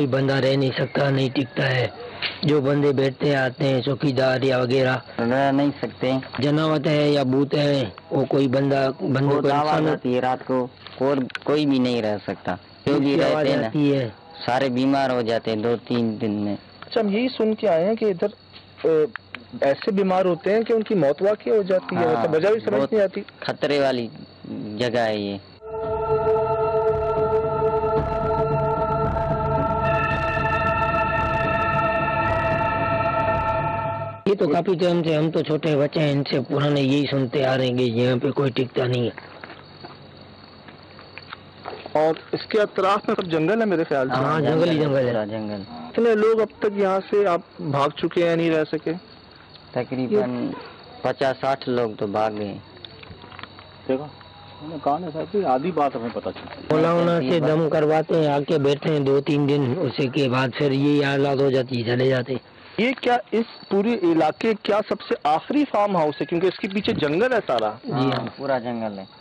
कोई बंदा रह नहीं सकता नहीं टिकता है। जो बंदे बैठते आते हैं चौकीदार या वगैरह। रह नहीं सकते। जनावत है या बूत है वो कोई बंदा बंदे को आवाज़ आती है रात को और कोई भी नहीं रह सकता। जो भी रहते हैं आती है। सारे बीमार हो जाते हैं दो तीन दिन में। अच्छा हम यही सुन के आए हैं कि इधर ऐसे बीमार होते हैं कि उनकी मौत वाकई हो जाती है। हाँ, वजह भी समझ नहीं आती। खतरे वाली जगह है ये। ये तो काफ़ी टाइम से हम तो छोटे बच्चे हैं इनसे पुराने यही सुनते आ रहे हैं कि यहाँ पे कोई टिकता नहीं है। और इसके अतराफ में सब जंगल है मेरे ख्याल से? हाँ, जंगल ही जंगल है। जंगल कितने लोग अब तक यहाँ से आप भाग चुके हैं नहीं रह सके? तकरीबन पचास साठ लोग तो भाग गए। देखो मैंने कहा साहब आधी बात हमें पता चलती मौलाना से दम करवाते हैं आके बैठते हैं दो तीन दिन उसी के बाद फिर ये हालात हो जाती है चले जाते हैं। ये क्या इस पूरे इलाके क्या सबसे आखिरी फार्म हाउस है? क्योंकि इसके पीछे जंगल है सारा। जी हाँ, पूरा जंगल है।